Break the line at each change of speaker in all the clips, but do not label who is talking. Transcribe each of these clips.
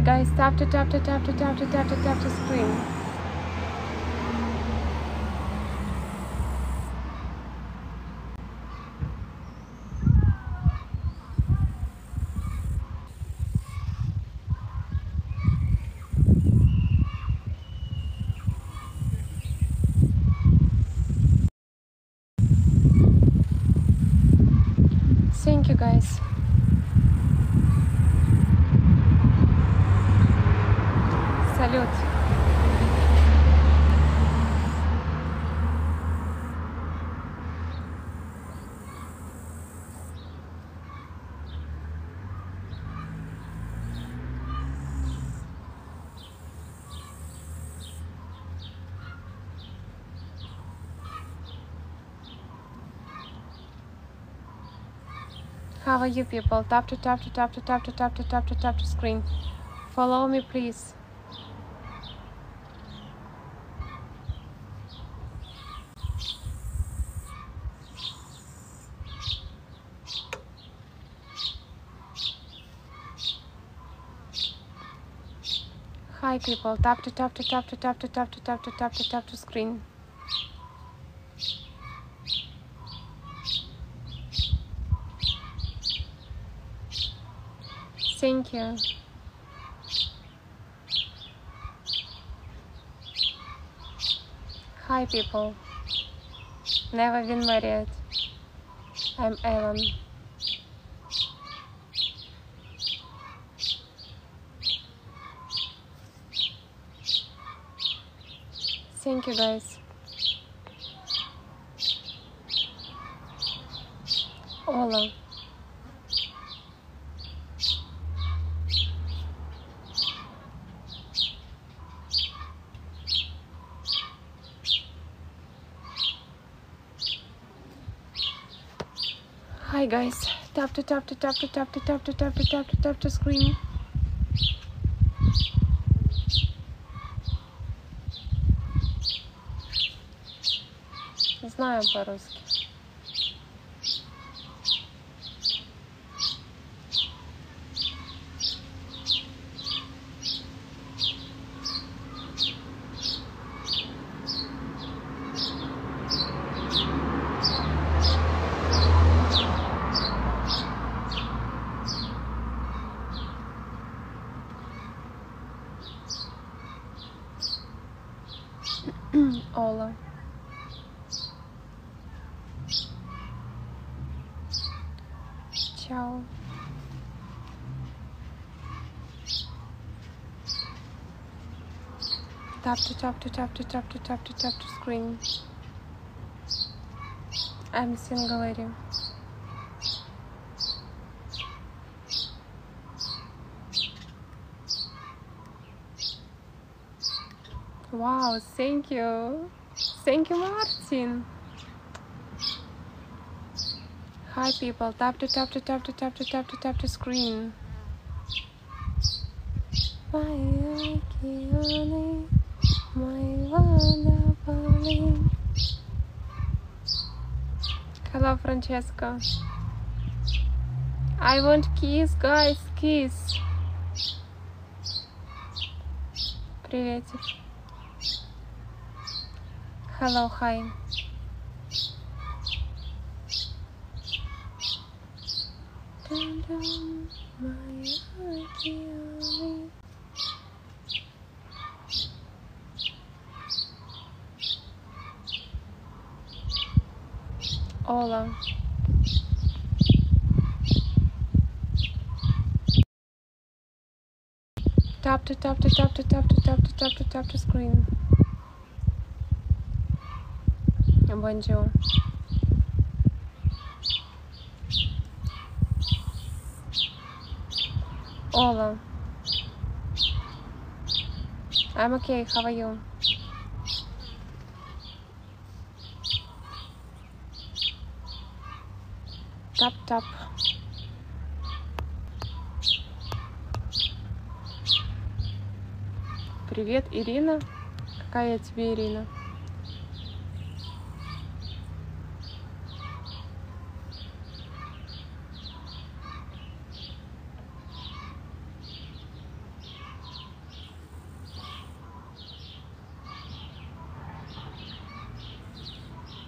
Hi guys, tap to tap to tap to tap to tap to tap to screen. Thank you guys. Салют. How are you people? Tap to tap to tap to tap to tap to tap to tap to screen. Follow me please. Hi people, tap to tap to tap to tap to tap to tap to tap to tap to screen. Thank you. Hi people. Never been married. I'm Ellen. Thank you guys. Ola. Hi guys. Tap to tap to tap to tap to tap to tap to tap to tap to screen. Знаю по-русски. Ола. Tap to tap to tap to tap to tap to tap to screen. I'm single lady. Wow, thank you. Thank you, Martin. Hi, people. Tap to tap to tap to tap to tap to tap to screen. Wonderful. Hello, Francesco. I want kiss, guys, kiss. Приветик. Hello, hi. Dun, dun, my Olaf tap to tap to tap to tap to tap to tap to tap to screen. Bądź Ola. I'm okay, how are you? этап. Привет, Ирина. Какая я тебе, Ирина?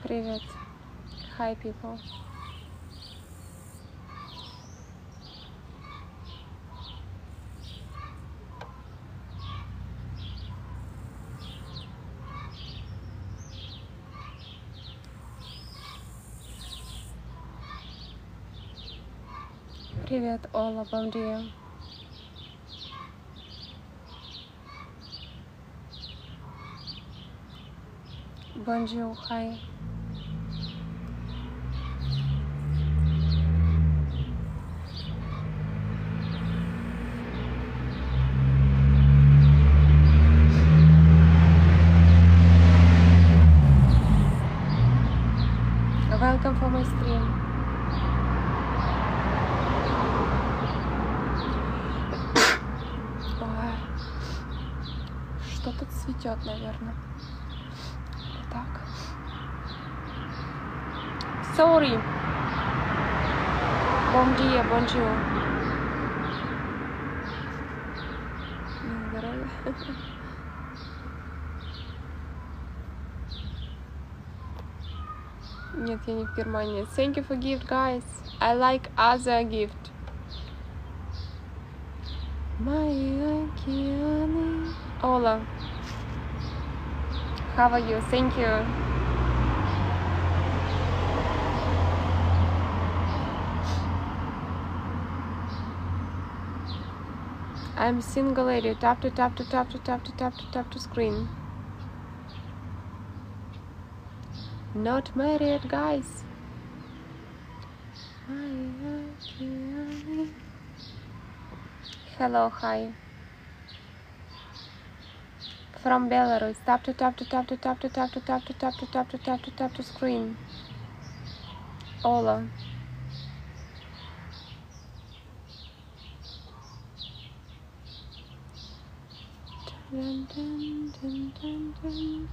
Привет. Hi, people. forget all about you. Bonjour, hi. Ой, что тут цветет, наверное. Так. Sorry. Bom dia, bonjour. Нет, я не в Германии. Thank you for gift, guys. I like other gift. Hola. how are you? Thank you. I'm single lady. Tap to tap to tap to tap to tap to tap to screen. Not married, guys. Hello, hi. From Belarus. Tap to tap to tap to tap to tap to tap to tap to tap to tap to tap to screen. Ola. Dun, dun, dun, dun, dun.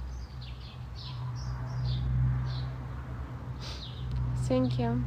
Thank you.